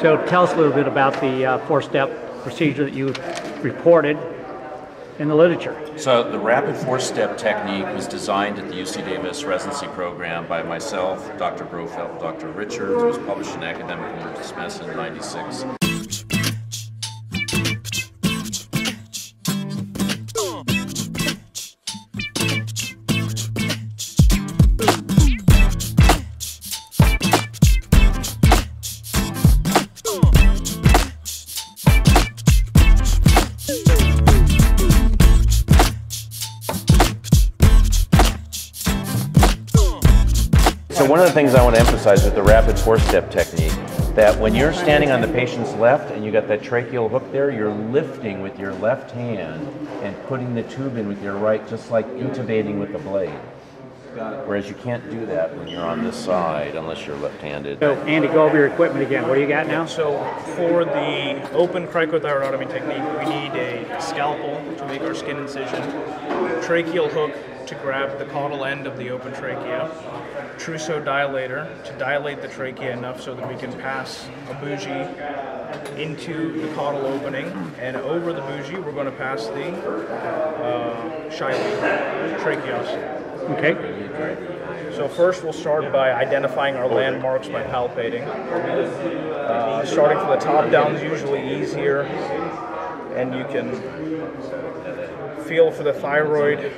So tell us a little bit about the uh, four-step procedure that you reported in the literature. So the rapid four-step technique was designed at the UC Davis residency program by myself, Dr. Brofeldt, Dr. Richards. It was published in Academic Emergency Medicine in 96. One of the things I want to emphasize with the rapid four-step technique, that when you're standing on the patient's left and you got that tracheal hook there, you're lifting with your left hand and putting the tube in with your right, just like intubating with the blade. Whereas you can't do that when you're on this side unless you're left-handed. So Andy, go over your equipment again. What do you got now? So for the open cricothyroidotomy technique, we need a scalpel to make our skin incision, tracheal hook to grab the caudal end of the open trachea, trousseau dilator to dilate the trachea enough so that we can pass a bougie into the caudal opening, and over the bougie we're going to pass the uh, Shiley tracheostomy. Okay. So first we'll start by identifying our landmarks by palpating. Uh, starting from the top down is usually easier, and you can feel for the thyroid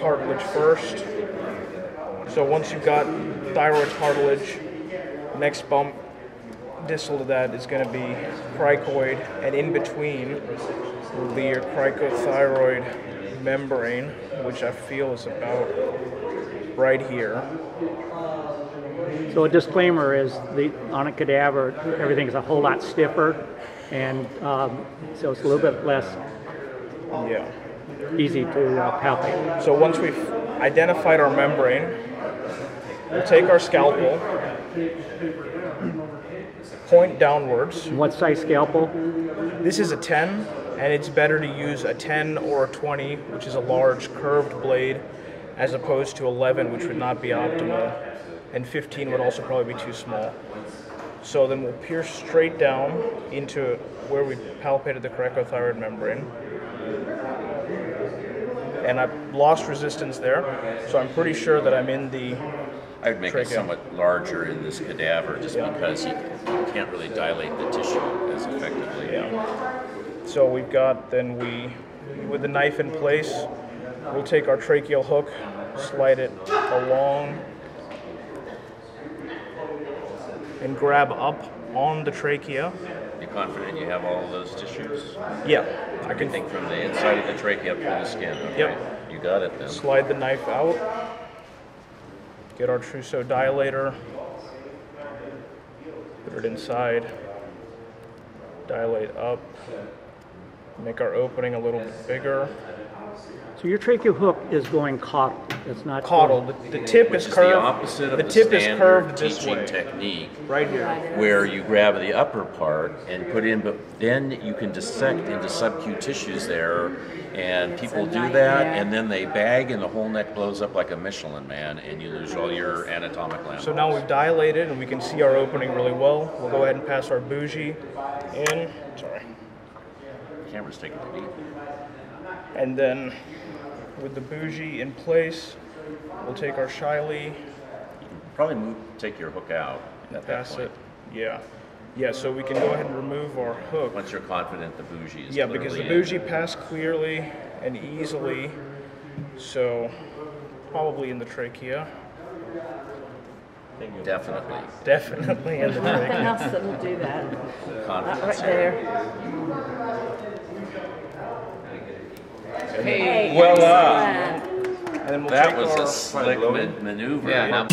cartilage first. So once you've got thyroid cartilage, next bump distal to that is going to be cricoid, and in between will be your cricothyroid membrane, which I feel is about right here. So a disclaimer is the on a cadaver, everything is a whole lot stiffer, and um, so it's a little bit less Yeah. easy to uh, palpate. So once we've identified our membrane, we'll take our scalpel, point downwards. What size scalpel? This is a 10, and it's better to use a 10 or a 20, which is a large curved blade, as opposed to 11, which would not be optimal, and 15 would also probably be too small. So then we'll pierce straight down into where we palpated the cricothyroid membrane. And I've lost resistance there, so I'm pretty sure that I'm in the I would make it somewhat larger in this cadaver just because you, can't really dilate the tissue as effectively. Yeah. So we've got then we, with the knife in place, we'll take our tracheal hook, slide it along, and grab up on the trachea. You're confident you have all of those tissues? Yeah, I can think from the inside of the trachea up to the skin. Okay. Yep. You got it then. slide the knife out, get our trousseau dilator, put it inside, dilate up, make our opening a little bit bigger. So your tracheal hook is going caudal. It's not Caudal. The, the tip Which is is curved. the opposite of the the, tip is standard curved this teaching way. technique right here. where you grab the upper part and put in, but then you can dissect into subcu tissues there, and people do that, and then they bag, and the whole neck blows up like a Michelin man, and you lose all your anatomic landmarks. So now we've dilated and we can see our opening really well. We'll go ahead and pass our bougie in. Sorry. camera's taking a beat. And then with the bougie in place, we'll take our Shiley, Probably move, take your hook out at that pass point. it. Yeah. Yeah, so we can go ahead and remove our hook. Once you're confident the bougie is Yeah, because the literally in. bougie passed clearly and easily. So probably in the trachea. Definitely. Definitely in the Nothing trachea. else that will do that. That Confidence right here. there. Hey, Voila. excellent. And then we'll That take was a slick man- maneuver. Yeah, now